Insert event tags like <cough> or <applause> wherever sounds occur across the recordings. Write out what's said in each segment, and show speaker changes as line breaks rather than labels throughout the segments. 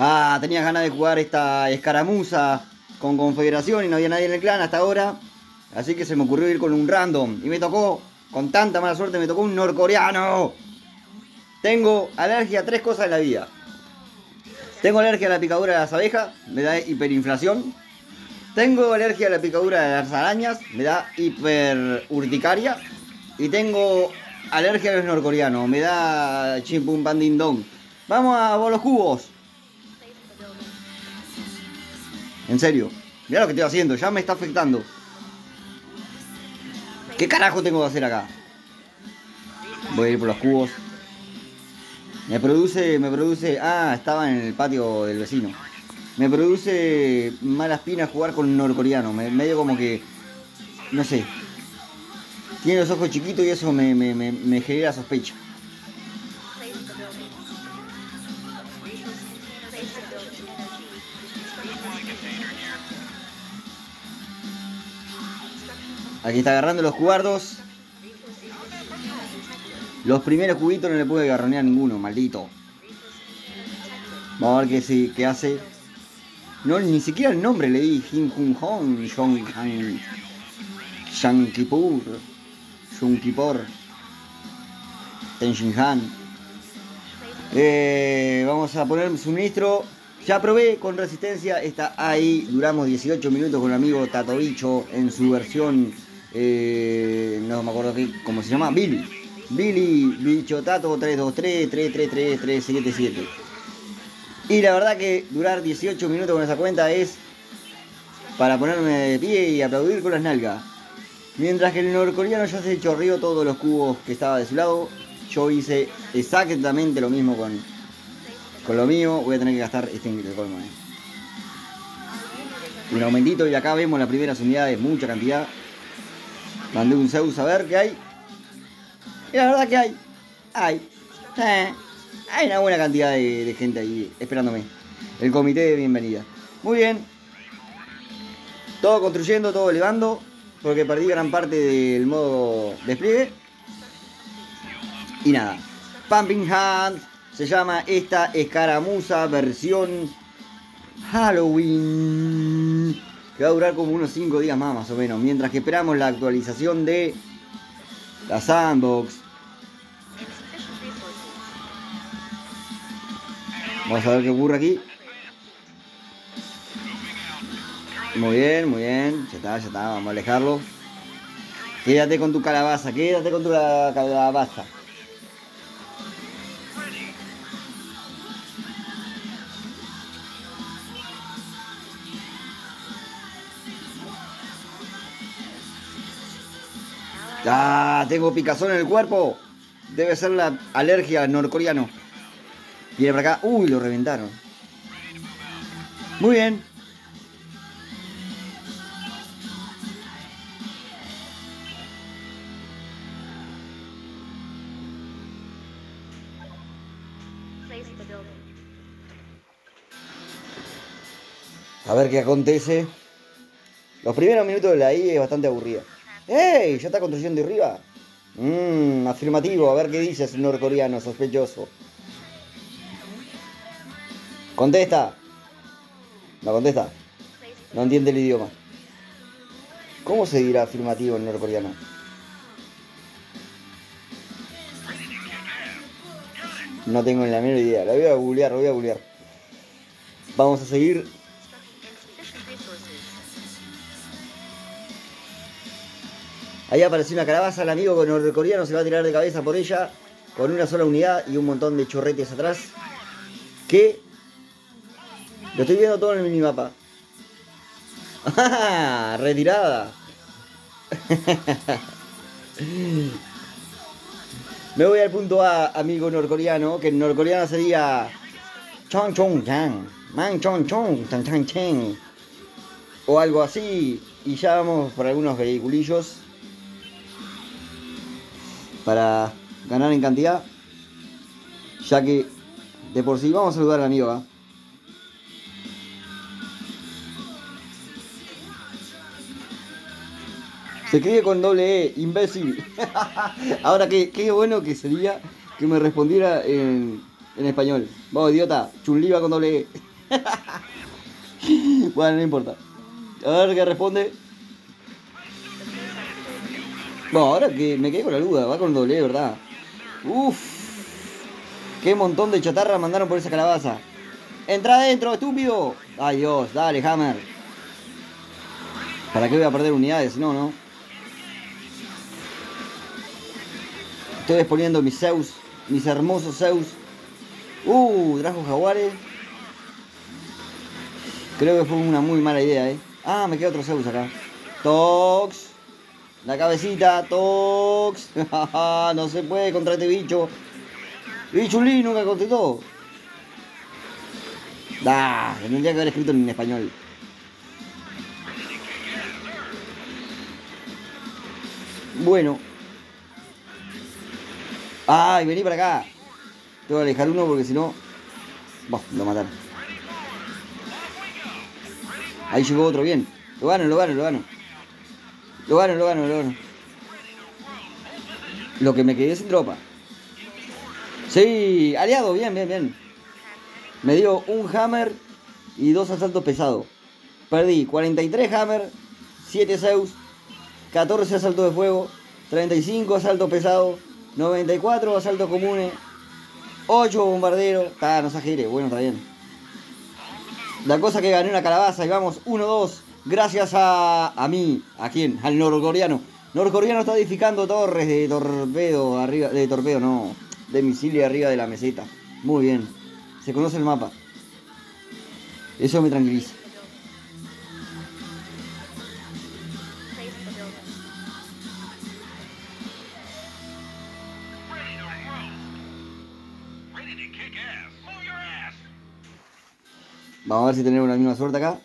Ah, tenía ganas de jugar esta escaramuza con confederación y no había nadie en el clan hasta ahora. Así que se me ocurrió ir con un random. Y me tocó, con tanta mala suerte, me tocó un norcoreano. Tengo alergia a tres cosas en la vida. Tengo alergia a la picadura de las abejas, me da hiperinflación. Tengo alergia a la picadura de las arañas, me da hiperurticaria. Y tengo alergia a los norcoreanos, me da chimpum pandindón. Vamos a los cubos. En serio, mira lo que estoy haciendo, ya me está afectando. ¿Qué carajo tengo que hacer acá? Voy a ir por los cubos. Me produce, me produce. Ah, estaba en el patio del vecino. Me produce malas pinas jugar con un norcoreano. Me, medio como que. No sé. Tiene los ojos chiquitos y eso me, genera sospecha. Aquí está agarrando los cuartos. Los primeros cubitos no le pude agarronear ninguno, maldito. Vamos a ver qué, qué hace. No, ni siquiera el nombre le di. Jin Hun Hong, Jong Han, Shankipur, Shunkipor, Tenshin Han. Eh, vamos a poner suministro. Ya probé con resistencia, está ahí. Duramos 18 minutos con el amigo Tato Bicho en su versión eh, no me acuerdo qué, cómo se llama, Billy. Billy Bichotato 323 333 377. Y la verdad que durar 18 minutos con esa cuenta es para ponerme de pie y aplaudir con las nalgas. Mientras que el norcoreano ya se chorrió todos los cubos que estaba de su lado, yo hice exactamente lo mismo con, con lo mío. Voy a tener que gastar este colmo. Eh. Un aumentito y acá vemos las primeras unidades, mucha cantidad. Mandé un Zeus a ver qué hay. Y la verdad que hay. Hay. hay una buena cantidad de, gente ahí esperándome. El comité de bienvenida. Muy bien. Todo construyendo, todo elevando. Porque perdí gran parte del modo despliegue. Y nada. Pumping Hand. Se llama esta escaramuza versión Halloween que va a durar como unos 5 días más más o menos, mientras que esperamos la actualización de la sandbox. Vamos a ver qué ocurre aquí. Muy bien, muy bien. Ya está, ya está. Vamos a alejarlo. Quédate con tu calabaza, quédate con tu calabaza. Ah, tengo picazón en el cuerpo. Debe ser la alergia al norcoreano. Viene para acá. Uy, lo reventaron. Muy bien. A ver qué acontece. Los primeros minutos de la I es bastante aburrida. ¡Ey! ¿Ya está construyendo arriba? Mmm, afirmativo. A ver qué dice ese norcoreano sospechoso. Contesta. No contesta. No entiende el idioma. ¿Cómo se dirá afirmativo en norcoreano? No tengo ni la menor idea. La voy a googlear, lo voy a googlear. Vamos a seguir Ahí apareció una calabaza, el amigo con el coreano se va a tirar de cabeza por ella con una sola unidad y un montón de chorretes atrás. Que lo estoy viendo todo en el minimapa. ¡Ah! Retirada. Me voy al punto A, amigo norcoreano, que en norcoreano sería Chong Chong Chang, Man Chong Chong, Chang Chang Cheng, o algo así. Y ya vamos por algunos vehiculillos para ganar en cantidad. Ya que de por sí vamos a saludar al amigo. ¿ah? Se escribe con doble E, imbécil. <laughs> Ahora qué, qué bueno que sería que me respondiera en, en español. Vamos, idiota, chunliva con doble E. <laughs> bueno, no importa. A ver qué responde. Bueno, ahora que me quedé con la duda, va con doble, ¿verdad? Uf. Qué montón de chatarra mandaron por esa calabaza. Entra adentro, estúpido. Ay Dios, dale, Hammer. ¿Para qué voy a perder unidades? No, no. Estoy exponiendo mis Zeus, mis hermosos Zeus. Uh, trajo jaguares. Creo que fue una muy mala idea, ¿eh? Ah, me queda otro Zeus acá. Tox. La cabecita, Tox. <laughs> no se puede contra este bicho. Bichulín nunca contestó. Da, tendría que haber escrito en español. Bueno. Ay, vení para acá. Tengo que alejar uno porque si no... Bah, lo mataron. Ahí llegó otro bien. Lo gano, lo gano, lo gano. Lo gano, lo gano, lo gano. Lo que me quedé sin tropa. Sí, aliado, bien, bien, bien. Me dio un hammer y dos asaltos pesados. Perdí 43 hammer, 7 Zeus, 14 asaltos de fuego, 35 asaltos pesados, 94 asaltos comunes, 8 bombarderos. Está, no se bueno, está bien. La cosa que gané una calabaza y vamos 1-2 gracias a, a mí, ¿a quién? Al norcoreano. Norcoreano está edificando torres de torpedo arriba, de torpedo, no, de misil arriba de la meseta. Muy bien. Se conoce el mapa. Eso me tranquiliza. Vamos a ver si tenemos la misma suerte acá.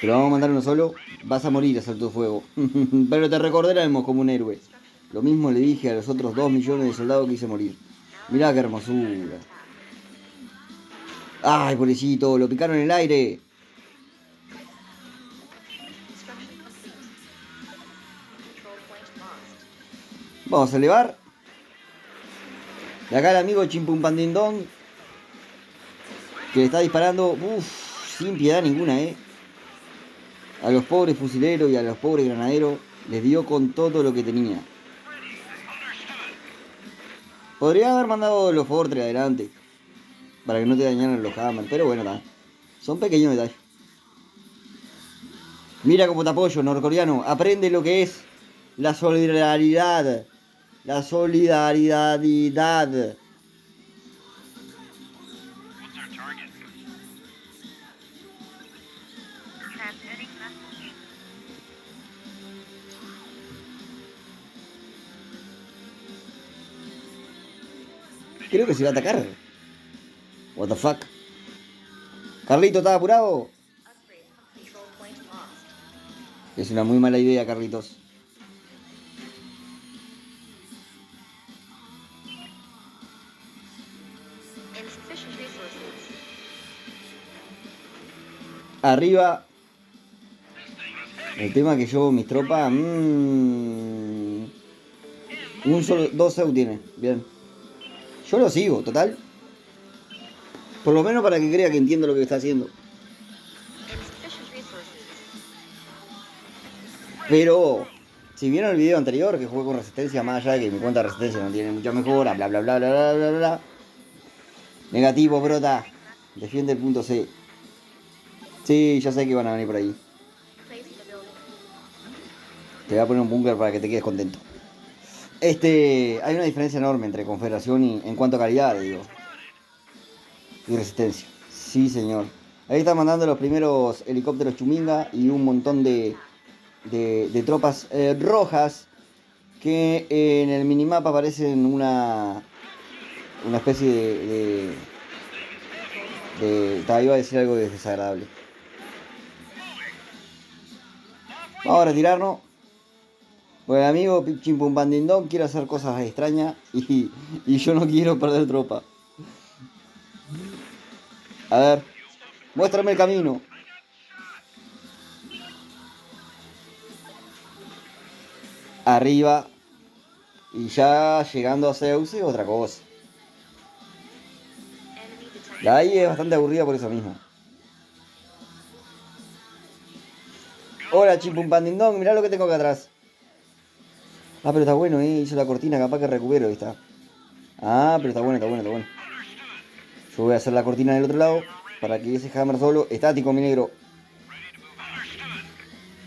Pero vamos a mandar uno solo. Vas a morir a salto de fuego. <laughs> Pero te recordaremos como un héroe. Lo mismo le dije a los otros dos millones de soldados que hice morir. Mirá qué hermosura. Ay, pobrecito, lo picaron en el aire. Vamos a elevar. De acá el amigo Chimpum que le está disparando, uff, sin piedad ninguna, eh. A los pobres fusileros y a los pobres granaderos les dio con todo lo que tenía. Podría haber mandado los Fortres adelante. Para que no te dañaran los Hammer. Pero bueno. Son pequeños detalles. Mira cómo te apoyo, norcoreano. Aprende lo que es la solidaridad. La solidaridad. Creo que se va a atacar. What the fuck. Carlito, ¿estás apurado? Es una muy mala idea, Carlitos. Arriba. El tema que yo, mis tropas. Mmm, un solo. Dos EU tiene. Bien. Yo lo sigo, total. Por lo menos para que crea que entiendo lo que está haciendo. Pero, si vieron el video anterior que jugué con resistencia, más allá de que mi cuenta de resistencia no tiene mucha mejora, bla bla bla bla bla bla bla. Negativo, brota. Defiende el punto C. Sí, ya sé que van a venir por ahí. Te voy a poner un búnker para que te quedes contento. Este, hay una diferencia enorme entre Confederación y en cuanto a calidad, digo. Y resistencia. Sí, señor. Ahí está mandando los primeros helicópteros Chuminga y un montón de, de, tropas eh, rojas que en el minimapa aparecen una una especie de, de, de iba a decir algo desagradable. Vamos a retirarnos. Bueno, amigo Chimpum Bandindón quiere hacer cosas extrañas y, y yo no quiero perder tropa. A ver, muéstrame el camino. Arriba. Y ya llegando a Zeus es otra cosa. La AI es bastante aburrida por eso mismo. Hola, Dong, mirá lo que tengo acá atrás. Ah, pero está bueno, eh. Hizo la cortina, capaz que recupero, ahí está. Ah, pero está bueno, está bueno, está bueno. Yo voy a hacer la cortina del otro lado para que ese hammer solo, estático, mi negro.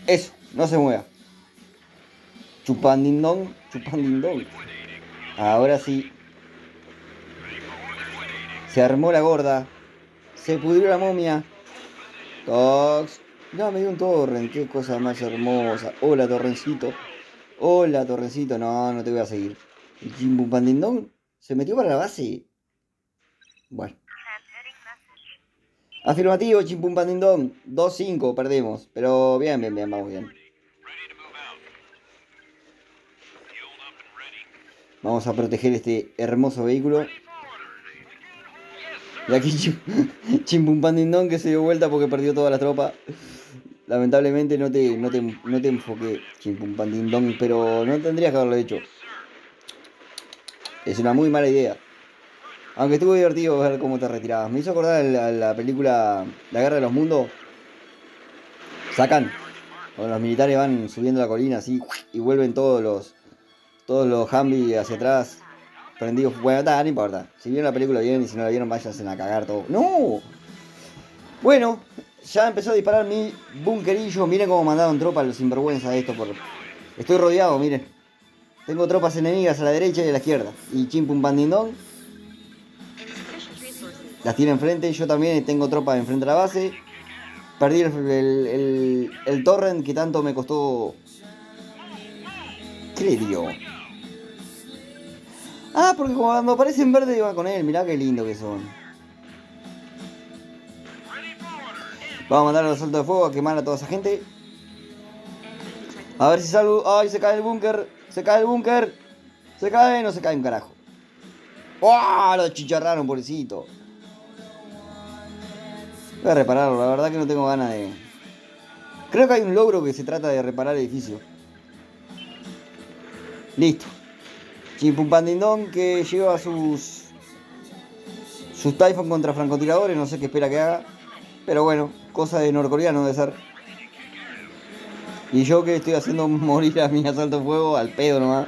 Eso, no se mueva. Chupandindón, chupandindón. Ahora sí. Se armó la gorda. Se pudrió la momia. Tox. No, me dio un torrent. Qué cosa más hermosa. Hola, torrencito. Hola, torrencito. No, no te voy a seguir. ¿Y Pandindón se metió para la base? Bueno. Afirmativo, Chimpum 2-5, perdemos. Pero bien, bien, bien, vamos bien. Vamos a proteger este hermoso vehículo. Y aquí Chimpum <laughs> que se dio vuelta porque perdió toda la tropa. Lamentablemente no te, no te, no te enfoqué, Chimpum pero no tendrías que haberlo hecho. Es una muy mala idea. Aunque estuvo divertido ver cómo te retirabas. Me hizo acordar la, la película La Guerra de los Mundos. Sacan. Cuando los militares van subiendo la colina así y vuelven todos los todos los Humvee hacia atrás prendidos. Bueno, no importa. Si vieron la película bien y si no la vieron, váyanse a cagar todo. ¡No! Bueno, ya empezó a disparar mi bunkerillo. Miren cómo mandaron tropas los sinvergüenza esto. Por... Estoy rodeado, miren. Tengo tropas enemigas a la derecha y a la izquierda. Y chimpum bandindón las tiene enfrente. Yo también tengo tropas enfrente de la base. Perdí el, el, torrent que tanto me costó. ¿Qué le dio? Ah, porque cuando aparece en verde iba con él. Mirá qué lindo que son. Vamos a mandar al asalto de fuego a quemar a toda esa gente. A ver si salgo. ¡Ay, se cae el búnker! ¡Se cae el búnker! ¡Se cae! No se cae un carajo. ¡Oh! Lo chicharraron, pobrecito. Voy a repararlo, la verdad que no tengo ganas de... Creo que hay un logro que se trata de reparar el edificio. Listo. Chimpum que lleva sus... Sus Typhon contra francotiradores, no sé qué espera que haga. Pero bueno, cosa de norcoreano de ser. Y yo que estoy haciendo <laughs> morir a mi asalto de fuego al pedo nomás.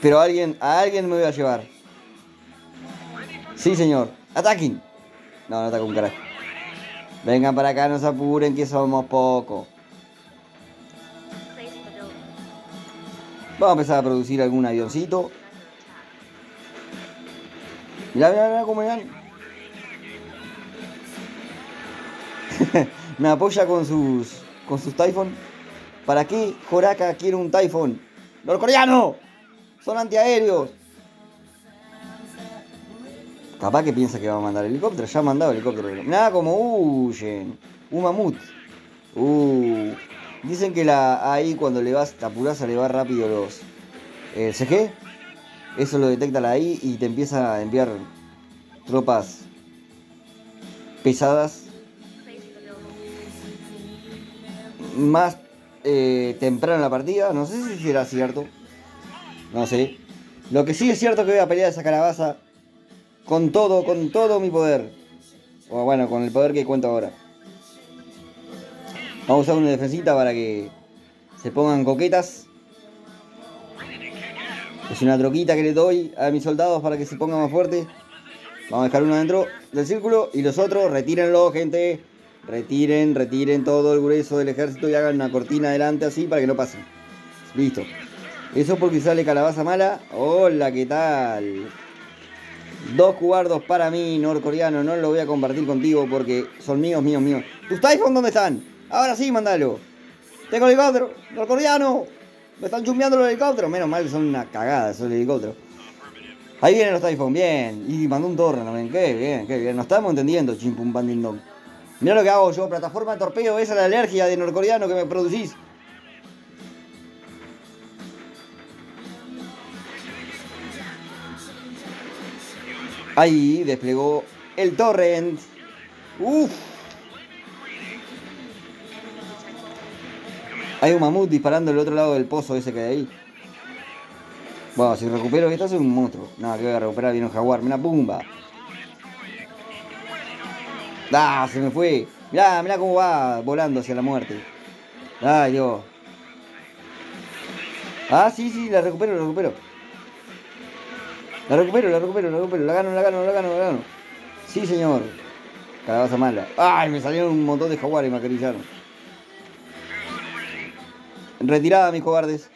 Pero a alguien, a alguien me voy a llevar. Sí, señor. Ataquen. No, no está con carajo. Vengan para acá, no se apuren que somos pocos. Vamos a empezar a producir algún avioncito. Mirá, mirá, mirá cómo me <laughs> me apoya con sus con sus Typhon. ¿Para qué Joraka quiere un Typhon? ¡Norcoreano! Son antiaéreos. Capaz que piensa que va a mandar helicóptero. Ya ha mandado helicóptero. Nada como huyen. Un mamut. Uh. Dicen que la ahí cuando le vas, a le va rápido los. El CG. Eso lo detecta la AI y te empieza a enviar tropas pesadas. Más eh, temprano en la partida. No sé si será cierto. No sé. Lo que sí es cierto que voy a pelear esa calabaza con todo, con todo mi poder. O bueno, con el poder que cuento ahora. Vamos a usar una defensita para que se pongan coquetas. Es una troquita que le doy a mis soldados para que se pongan más fuertes. Vamos a dejar uno dentro del círculo y los otros retírenlo, gente. Retiren, retiren todo el grueso del ejército y hagan una cortina adelante así para que no pasen. Listo. Eso porque sale calabaza mala. Hola, ¿qué tal? Dos cuardos para mí, norcoreano. No lo voy a compartir contigo porque son míos, míos, míos. ¿Tus Typhon dónde están? Ahora sí, mandalo. Tengo helicóptero, norcoreano. Me están chumbeando los helicópteros. Menos mal son una cagada esos helicópteros. Ahí vienen los Typhon, bien. Y mandó un torre también. Qué bien, qué bien. Nos estamos entendiendo, chimpum pandindong. Mira lo que hago yo, plataforma de torpedo. Esa es la alergia de norcoreano que me producís. Ahí desplegó el torrent. Uf. Hay un mamut disparando al otro lado del pozo ese que hay ahí. Bueno, si recupero esto es un monstruo. No, que voy a recuperar viene un jaguar. Mira, pumba. Ah, se me fue. Mirá, mirá cómo va volando hacia la muerte. Ay, Dios. Ah, sí, sí, la recupero, la recupero. La recupero, la recupero, la recupero. La gano, la gano, la gano, la gano. Sí, señor. Calabaza mala. Ay, me salieron un montón de jaguares y me. Retirada, mis cobardes.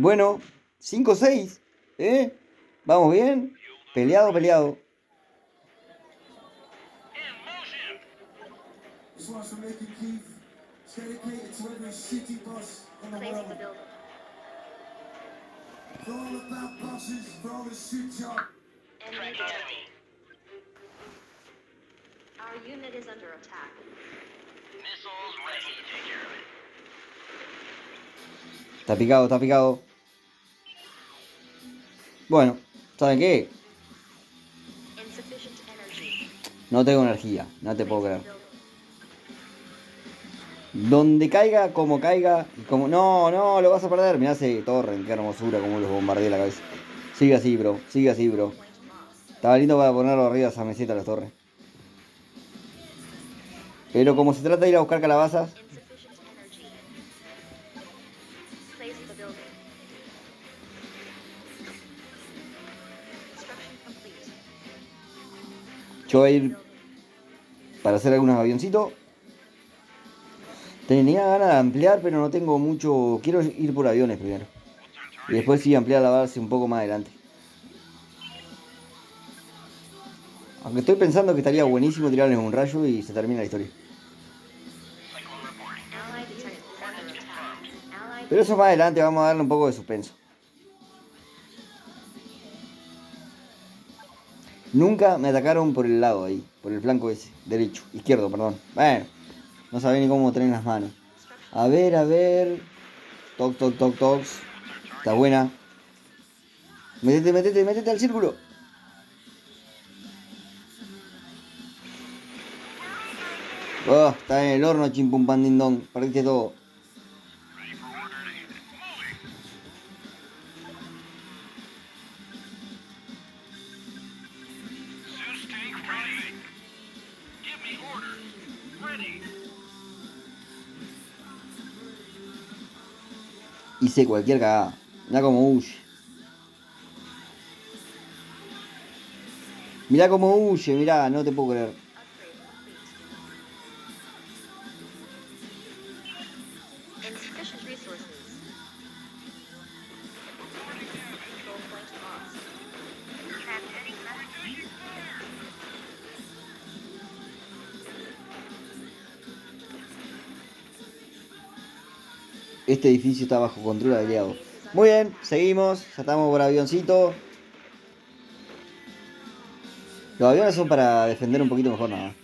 Bueno, 5-6. ¿Eh? ¿Vamos bien? Peleado, peleado.
Our unit is under attack.
Missiles ready. Take care of it.
Está picado, está picado. Bueno, ¿saben qué? No tengo energía, no te puedo creer. Donde caiga, como caiga, y como. No, no, lo vas a perder. Mirá ese torre, qué hermosura, como los bombardeé la cabeza. Sigue así, bro, sigue así, bro. Estaba lindo para ponerlo arriba de esa meseta las torres. Pero como se trata de ir a buscar calabazas, yo voy a ir para hacer algunos avioncitos. Tenía ganas de ampliar, pero no tengo mucho. Quiero ir por aviones primero. Y después sí ampliar la base un poco más adelante. Aunque estoy pensando que estaría buenísimo tirarles un rayo y se termina la historia. Pero eso más adelante vamos a darle un poco de suspenso. Nunca me atacaron por el lado ahí, por el flanco ese, derecho, izquierdo, perdón. Bueno, no sabía ni cómo tener las manos. A ver, a ver. Toc, toc, toc, tocs. Está buena. Métete, métete, métete al círculo. Oh, está en el horno, chimpum pandindón. Perdiste todo. Hice cualquier cagada. Mirá cómo huye. Mirá cómo huye, mirá, no te puedo creer. Este edificio está bajo control aliado. Muy bien, seguimos. Ya estamos por avioncito. Los aviones son para defender un poquito mejor nada.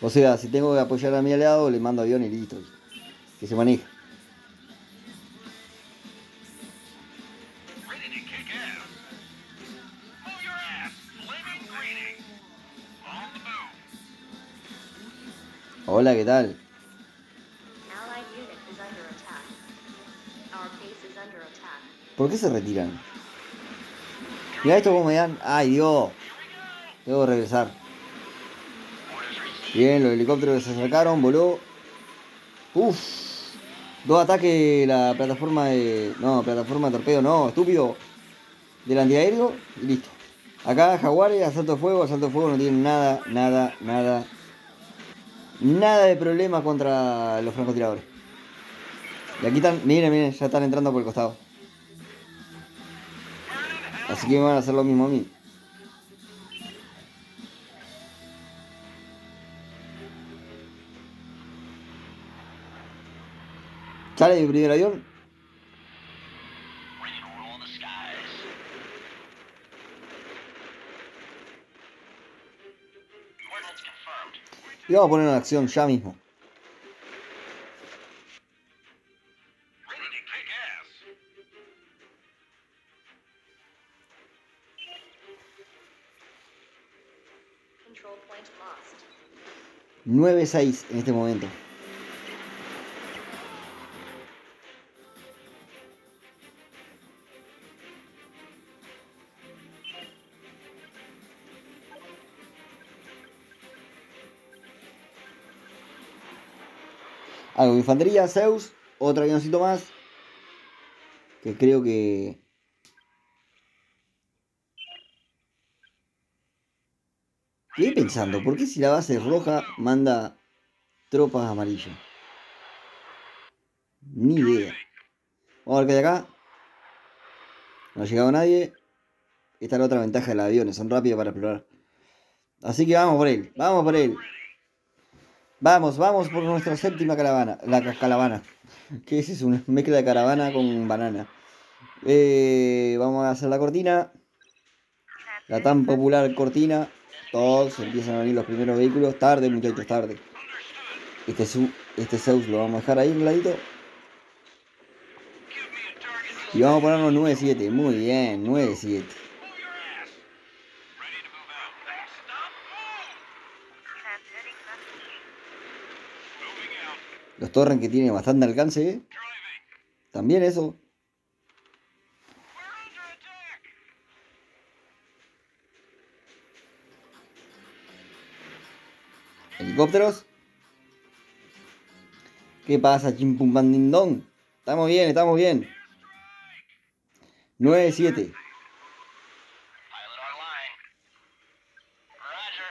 O sea, si tengo que apoyar a mi aliado, le mando avión y listo. Que se maneje.
Ready to kick
se retiran? Mira esto como me dan. ¡Ay, Dios! Debo regresar. Bien, los helicópteros se acercaron, voló. Uf. Dos ataques la plataforma de. No, plataforma de torpedo, no, estúpido. Del antiaéreo y listo. Acá Jaguares, asalto de fuego, asalto de fuego no tienen nada, nada, nada. Nada de problema contra los francotiradores. Y aquí están, miren, miren, ya están entrando por el costado. Así que me van a hacer lo mismo a mí. Sale mi primer avión. Y vamos a poner en acción ya mismo. 9-6 en este momento. Algo de infantería, Zeus, otro avioncito más. Que creo que. Quedé pensando, ¿por qué si la base es roja manda tropas amarillas? Ni idea. Vamos a ver qué hay acá. No ha llegado nadie. Esta es la otra ventaja de los aviones, son rápidos para explorar. Así que vamos por él, vamos por él. Vamos, vamos por nuestra séptima caravana. La ca- caravana. <laughs> ¿Qué es eso? Una mezcla de caravana con banana. Eh, vamos a hacer la cortina. La tan popular cortina. Todos empiezan a venir los primeros vehículos. Tarde, muchachos, tarde. Este, este Zeus lo vamos a dejar ahí un ladito. Y vamos a ponernos 9-7. Muy bien, 9-7.
Move your ass. Ready to move out. Stop. Move.
Transmitting message.
Moving out.
Los torres que tienen bastante alcance. ¿eh? También eso. Helicópteros. ¿Qué pasa, chimpum-pandindón? Estamos bien, estamos bien. 9-7.
Pilot online. Roger.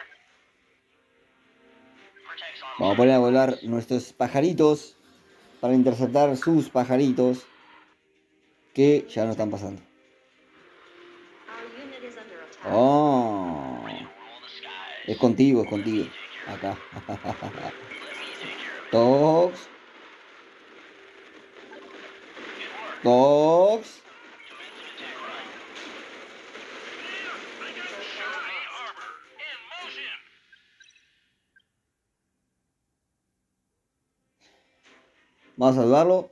Protects online.
Vamos a poner a volar nuestros pajaritos para interceptar sus pajaritos que ya no están pasando. Oh, es contigo, es contigo. Acá. <laughs> Tox. Tox. Vamos a saludarlo.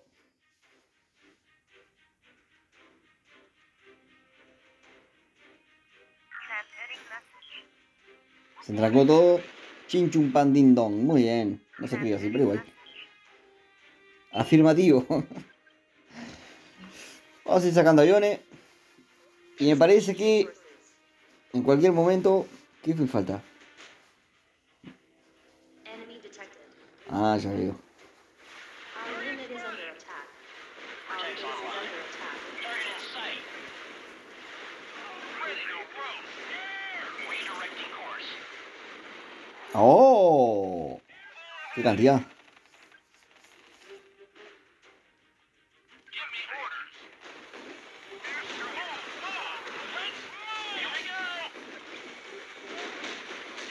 Transmitting message.
Entrancó todo. Chinchum pandindón. Muy bien. No se escribe así, pero igual. Afirmativo. <laughs> Vamos a ir sacando aviones. Y me parece que en cualquier momento. ¿Qué me falta? Ah, ya veo.
Our unit is under attack. Our base is under attack.
Target in sight. Ready to approach. Redirecting course.
¡Oh! ¡Qué cantidad!
Me orders. Move, move. Let's move. Here we go.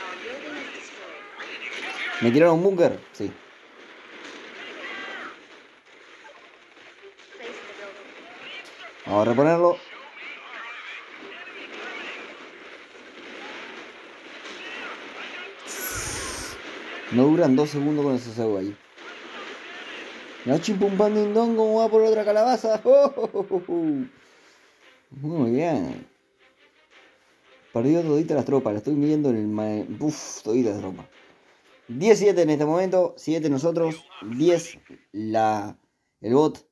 Our building is destroyed.
¿Me tiraron un búnker? Sí. Vamos a reponerlo. No duran dos segundos con esos Zeus ahí. No chimpum pandindón como va por otra calabaza. ¡Oh! <laughs> Muy bien. Perdió todita las tropas. La estoy midiendo en el... ma- Uf, todita las tropas. 10-7 en este momento. 7 nosotros. 10 la... el bot.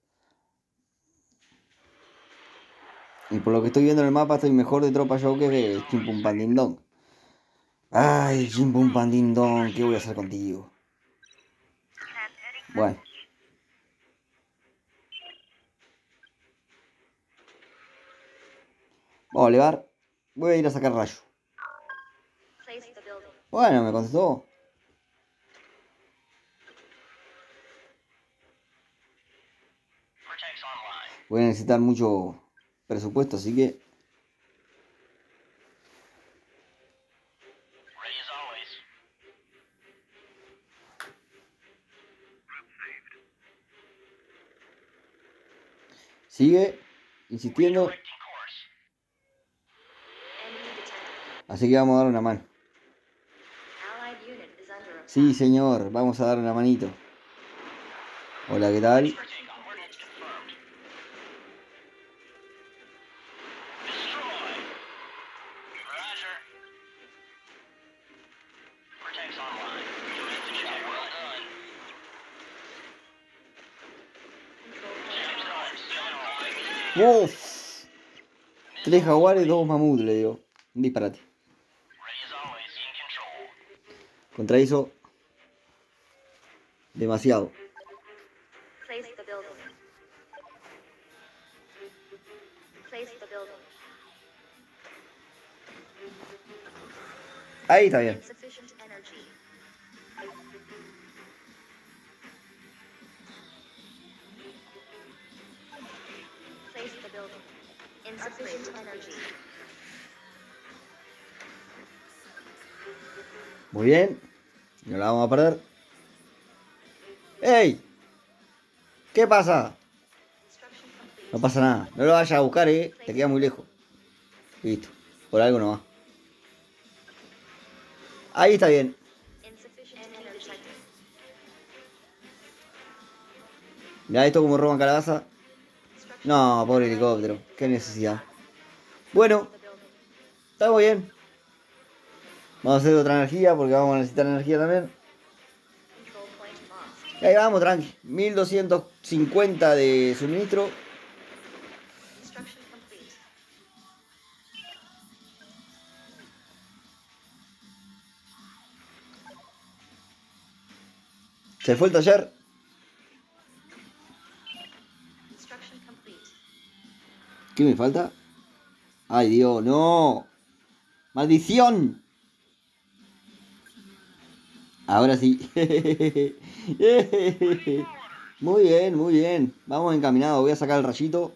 Y por lo que estoy viendo en el mapa estoy mejor de tropa yo que de Chimpum Ay, Chimpum Pandindón, ¿qué voy a hacer contigo? Bueno. Vamos a elevar. Voy a ir a sacar rayo. Bueno, me contestó. Voy a necesitar mucho presupuesto, así que sigue insistiendo. Así que vamos a dar una mano. Sí, señor, vamos a dar una manito. Hola, ¿qué tal? ¡Uf! Tres jaguares, dos mamuts, le digo. Un disparate.
Ready as always. In control.
Contra eso. Demasiado. Ahí está bien. Muy bien. No la vamos a perder. ¡Ey! ¿Qué pasa? No pasa nada. No lo vayas a buscar, eh. Te queda muy lejos. Listo. Por algo nomás. Ahí está bien. Mira esto como roban calabaza. No, pobre helicóptero. Qué necesidad. Bueno, muy bien. Vamos a hacer otra energía porque vamos a necesitar energía también. Ahí vamos, tranqui. 1250 de suministro. Se fue el taller. ¿Qué me falta? Ay, Dios, no. Maldición. Ahora sí. <laughs> Muy bien, muy bien. Vamos encaminados. Voy a sacar el rayito.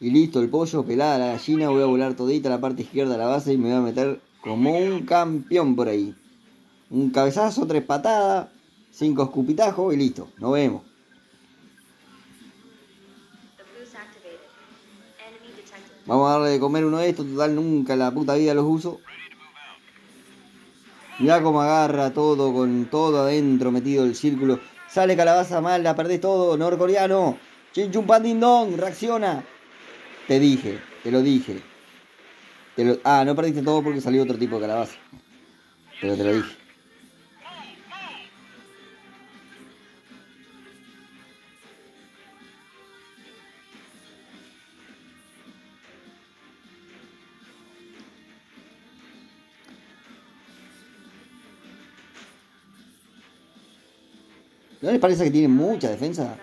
Y listo, el pollo, pelada la gallina. Voy a volar todita la parte izquierda de la base y me voy a meter como un campeón por ahí. Un cabezazo, tres patadas, cinco escupitajos y listo. Nos vemos. Vamos a darle de comer uno de estos, total nunca en la puta vida los uso. Mirá cómo agarra todo con todo adentro metido el círculo. Sale calabaza mal, la perdés todo, norcoreano. Chin chun reacciona. Te dije, te lo dije. Ah, no perdiste todo porque salió otro tipo de calabaza. Pero te lo dije. ¿No les parece que tiene mucha defensa?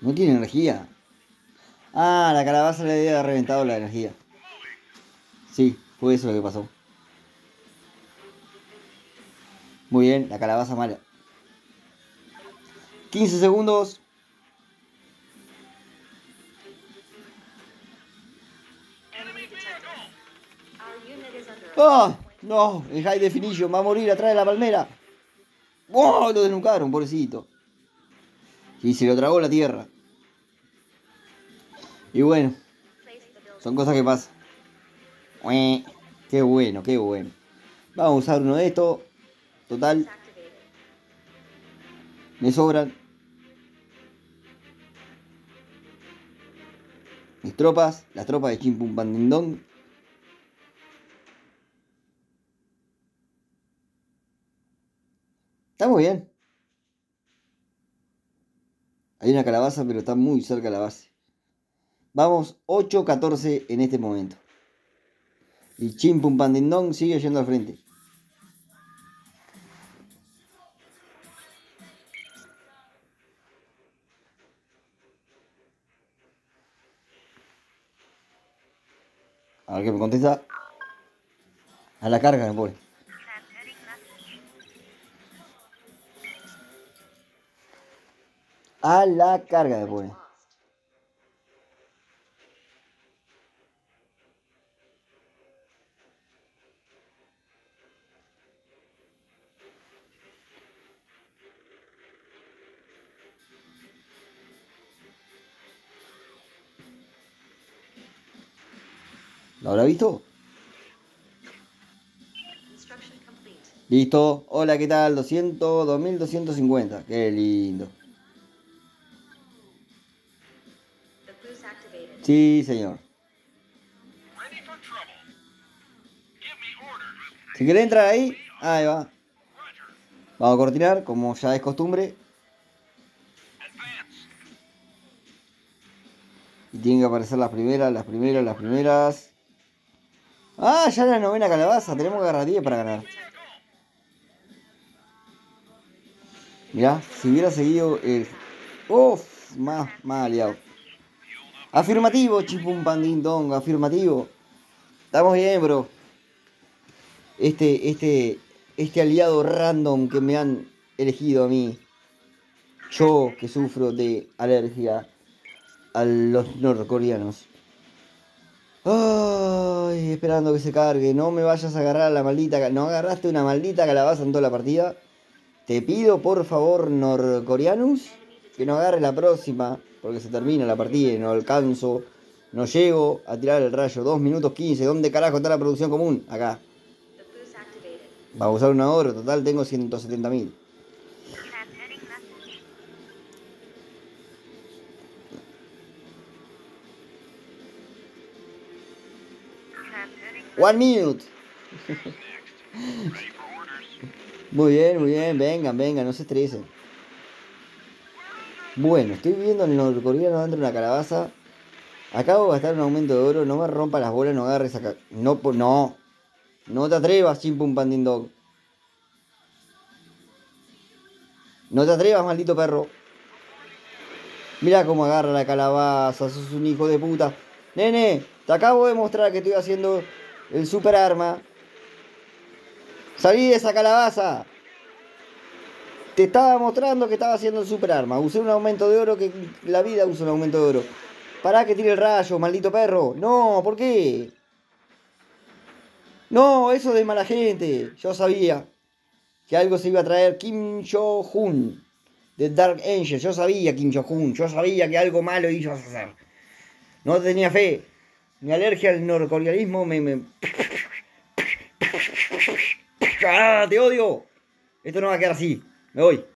No tiene energía. Ah, la calabaza le había reventado la energía. Sí, fue eso lo que pasó. Muy bien, la calabaza mala. 15 segundos.
Attack.
No, el high definition va a morir atrás de la palmera. ¡Oh! Lo desnucaron, pobrecito. Y se lo tragó la tierra. Y bueno, son cosas que pasan. Qué bueno, qué bueno. Vamos a usar uno de estos. Total, me sobran. Mis tropas, las tropas de Chimpum Pandindong. Está muy bien. Hay una calabaza, pero está muy cerca de la base. Vamos 8-14 en este momento. Y Chimpum Pandindong sigue yendo al frente. Ver qué me contesta. A la carga me pone. A la carga me pone. ¿Lo habrá visto? Listo. Hola, ¿qué tal? 200, 2250. Qué lindo. Sí, señor. Si querés entrar ahí, ahí va. Vamos a cortinar, como ya es costumbre. Y tienen que aparecer las primeras, las primeras, las primeras. Ah, ya la novena calabaza. Tenemos que agarrar 10 para ganar. Mirá, si hubiera seguido el... Uf, más, más aliado. Afirmativo, chipum pandín dong, afirmativo. Estamos bien, bro. Este, este, este aliado random que me han elegido a mí. Yo que sufro de alergia a los norcoreanos. Ay, esperando que se cargue. No me vayas a agarrar la maldita. No agarraste una maldita calabaza en toda la partida. Te pido por favor, norcoreanos, que no agarre la próxima. Porque se termina la partida y no alcanzo. No llego a tirar el rayo. 2 minutos 15. ¿Dónde carajo está la producción común? Acá. Va a usar una hora. Total tengo 170 mil. One minute. Muy bien, muy bien. Vengan, vengan, no se estresen. Bueno, estoy viendo el norcoreano dentro de una calabaza. Acabo de gastar un aumento de oro. No me rompa las bolas, no agarres acá. No, no. No te atrevas, chimpum pandin dog. No te atrevas, maldito perro. Mira cómo agarra la calabaza. Sos un hijo de puta. Nene, te acabo de mostrar que estoy haciendo el super arma. Salí de esa calabaza. Te estaba mostrando que estaba haciendo el super arma. Usé un aumento de oro que la vida usa un aumento de oro. Pará que tire el rayo, maldito perro. No, ¿por qué? No, eso de mala gente. Yo sabía que algo se iba a traer Kim Jo-hun de Dark Angel. Yo sabía Kim Jo-hun. Yo sabía que algo malo ibas a hacer. No tenía fe. Mi alergia al norcoreanismo me... me... ¡Ah, te odio! Esto no va a quedar así. Me voy.